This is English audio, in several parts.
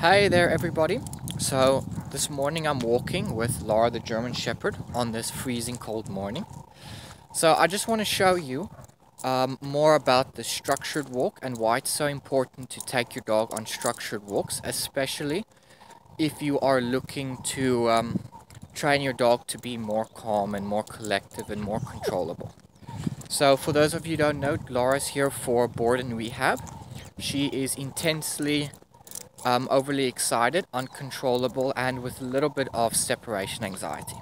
Hey there everybody. So this morning I'm walking with Lara the German Shepherd on this freezing cold morning. So I just want to show you um, more about the structured walk and why it's so important to take your dog on structured walks, especially if you are looking to um, train your dog to be more calm and more collective and more controllable. So for those of you don't know, Lara's here for board and rehab. She is intensely um, overly excited, uncontrollable, and with a little bit of separation anxiety.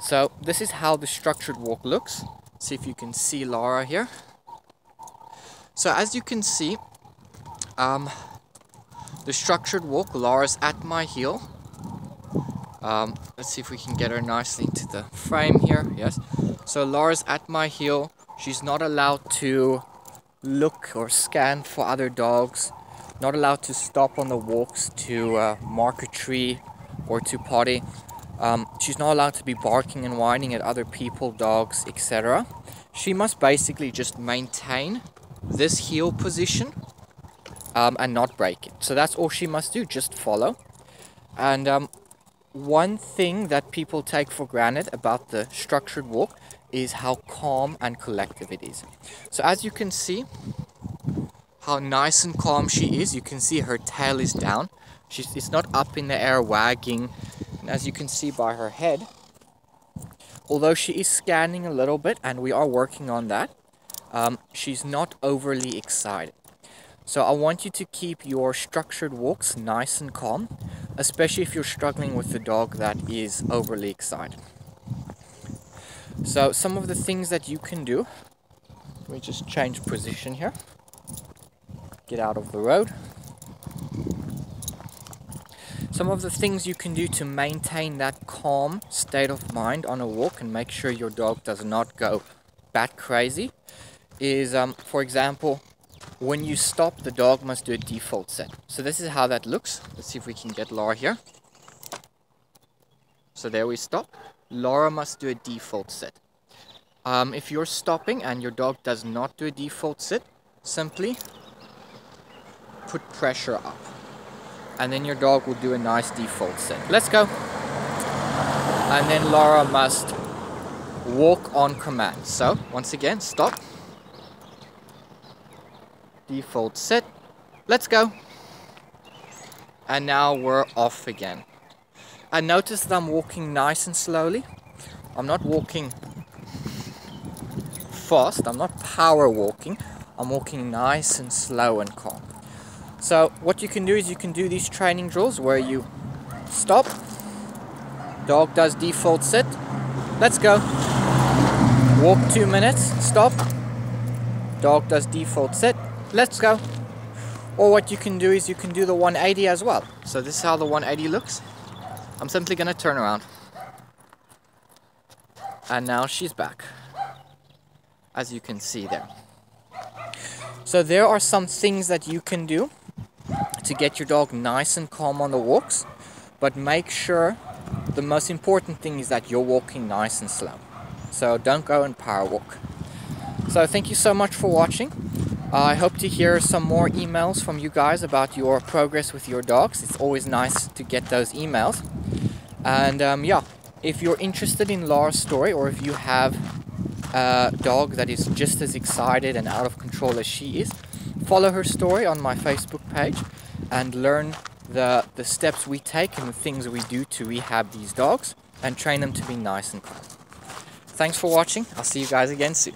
So this is how the structured walk looks. See if you can see Lara here. So as you can see, um, the structured walk, Lara's at my heel. Um, let's see if we can get her nicely into the frame here. Yes. So Lara's at my heel. She's not allowed to look or scan for other dogs not allowed to stop on the walks to uh, mark a tree or to potty. Um, she's not allowed to be barking and whining at other people, dogs, etc. She must basically just maintain this heel position um, and not break it. So that's all she must do, just follow. And um, one thing that people take for granted about the structured walk is how calm and collective it is. So as you can see, how nice and calm she is. You can see her tail is down. She's, it's not up in the air wagging. And as you can see by her head, although she is scanning a little bit and we are working on that, um, she's not overly excited. So I want you to keep your structured walks nice and calm, especially if you're struggling with a dog that is overly excited. So some of the things that you can do, let me just change position here get out of the road. Some of the things you can do to maintain that calm state of mind on a walk and make sure your dog does not go bat crazy is, um, for example, when you stop, the dog must do a default sit. So this is how that looks. Let's see if we can get Lara here. So there we stop. Lara must do a default sit. Um, if you're stopping and your dog does not do a default sit, simply put pressure up. And then your dog will do a nice default sit. Let's go. And then Lara must walk on command. So, once again, stop. Default sit. Let's go. And now we're off again. And notice that I'm walking nice and slowly. I'm not walking fast. I'm not power walking. I'm walking nice and slow and calm. So what you can do is you can do these training drills where you stop, dog does default sit, let's go. Walk two minutes, stop, dog does default sit, let's go. Or what you can do is you can do the 180 as well. So this is how the 180 looks. I'm simply gonna turn around. And now she's back, as you can see there. So there are some things that you can do to get your dog nice and calm on the walks, but make sure the most important thing is that you're walking nice and slow. So don't go and power walk. So thank you so much for watching. I hope to hear some more emails from you guys about your progress with your dogs. It's always nice to get those emails. And um, yeah, if you're interested in Lara's story or if you have a dog that is just as excited and out of control as she is, follow her story on my Facebook page and learn the, the steps we take and the things we do to rehab these dogs and train them to be nice and calm. Thanks for watching. I'll see you guys again soon.